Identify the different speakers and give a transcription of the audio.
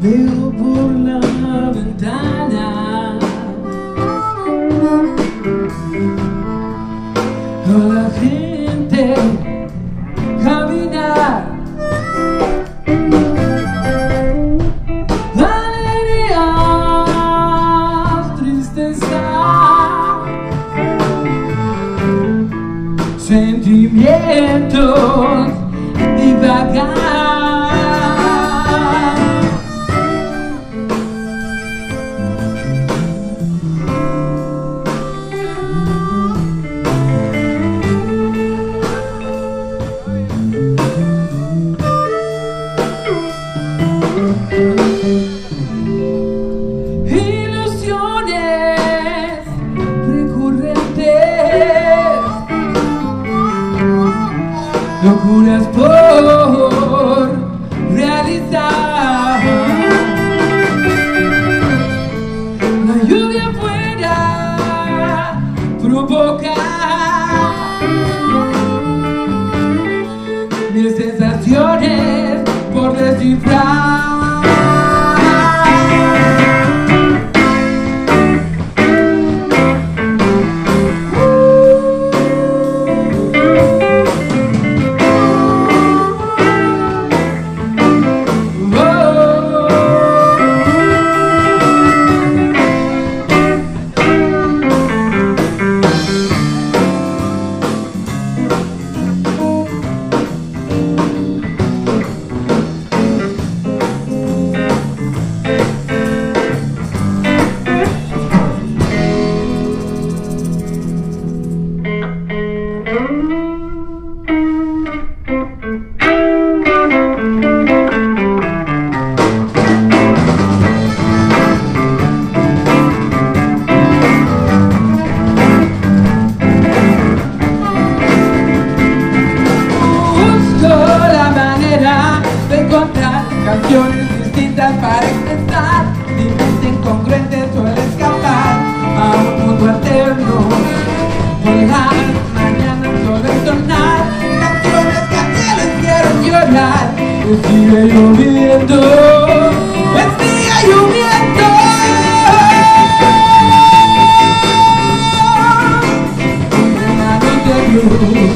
Speaker 1: Veo por la ventana a la gente caminar. Tristeza, sentimientos divagar. Por realizar. La lluvia afuera provoca mis sensaciones por descifrar. Para expresar Mi mente incongruente suele escapar a un mundo alterno Volar, mañana solo entonar Canciones que al cielo hicieron llorar. Que sigue lloviendo. Que sigue lloviendo. Luz Oh, oh,